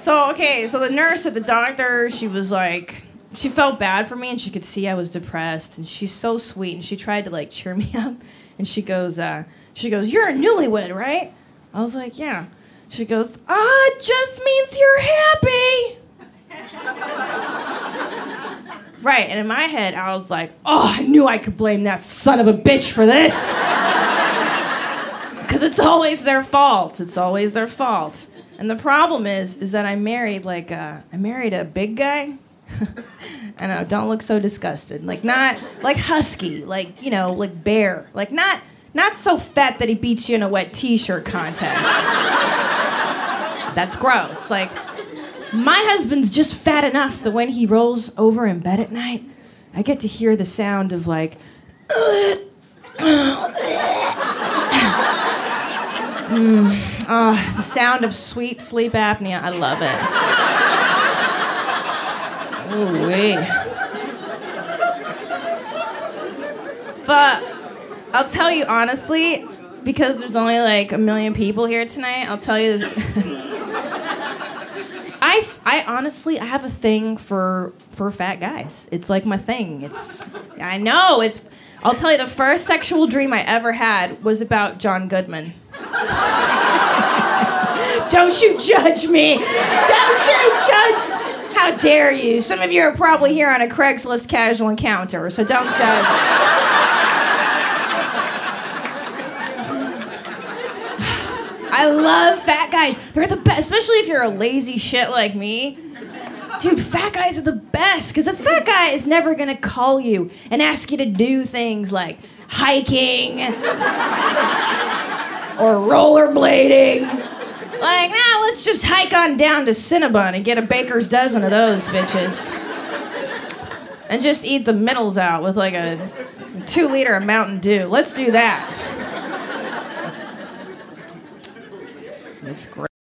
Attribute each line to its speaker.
Speaker 1: So okay, so the nurse at the doctor, she was like, she felt bad for me, and she could see I was depressed, and she's so sweet, and she tried to like cheer me up, and she goes, uh, she goes, "You're a newlywed, right?" I was like, "Yeah." She goes, "Ah, it just means you're happy." right, and in my head, I was like, "Oh, I knew I could blame that son of a bitch for this." Because it's always their fault. It's always their fault. And the problem is, is that I married like uh, I married a big guy. I know, don't look so disgusted. Like not like husky, like you know, like bear, like not not so fat that he beats you in a wet T-shirt contest. That's gross. Like my husband's just fat enough that when he rolls over in bed at night, I get to hear the sound of like. Mm, ah, the sound of sweet sleep apnea. I love it. Ooh wee. But I'll tell you honestly, because there's only like a million people here tonight, I'll tell you. I, I honestly I have a thing for for fat guys. It's like my thing. It's I know it's. I'll tell you the first sexual dream I ever had was about John Goodman. Don't you judge me! Don't you judge! How dare you? Some of you are probably here on a Craigslist casual encounter, so don't judge. I love fat guys. They're the best, especially if you're a lazy shit like me. Dude, fat guys are the best because a fat guy is never gonna call you and ask you to do things like hiking or rollerblading. Like, nah, let's just hike on down to Cinnabon and get a baker's dozen of those bitches. And just eat the middles out with like a two liter of Mountain Dew. Let's do that. It's great.